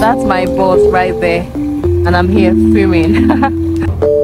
That's my boss right there. And I'm here filming.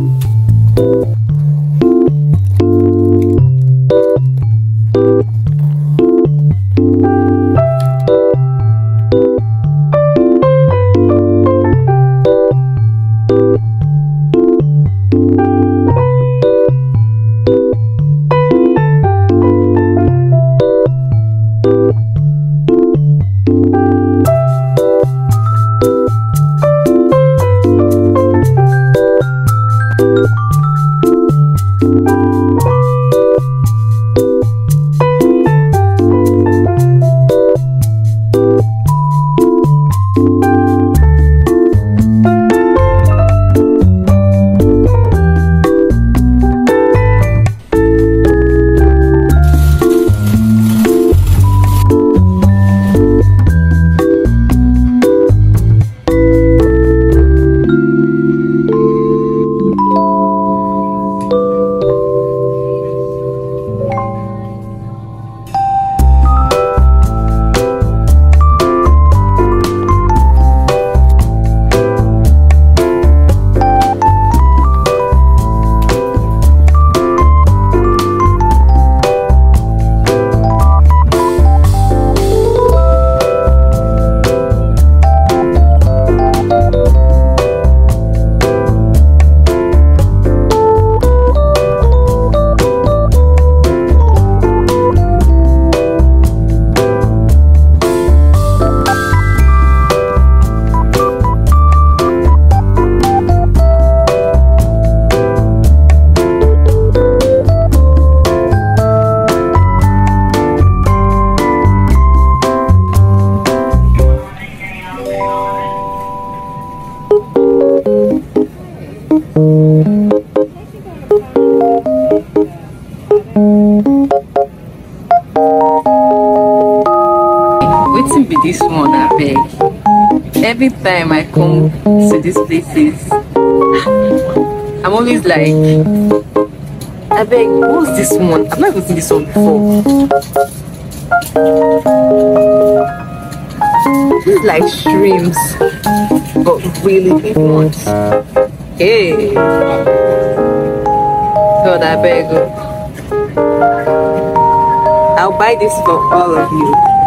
Waiting this one, I beg. Every time I come to these places, I'm always like, I beg, what's this one? I've not even seen this one before. This is like shrimps, but really big ones. Hey, God, I beg. I'll buy this for all of you.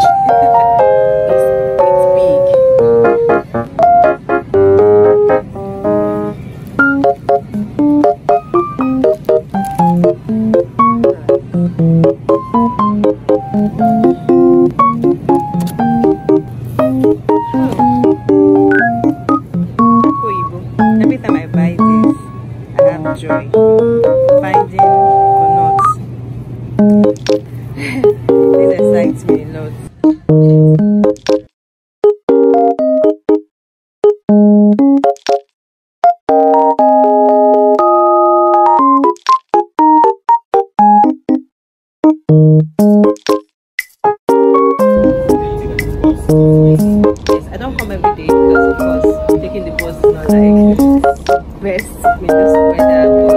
Joy. finding coconuts. this excites me a lot. With this weather,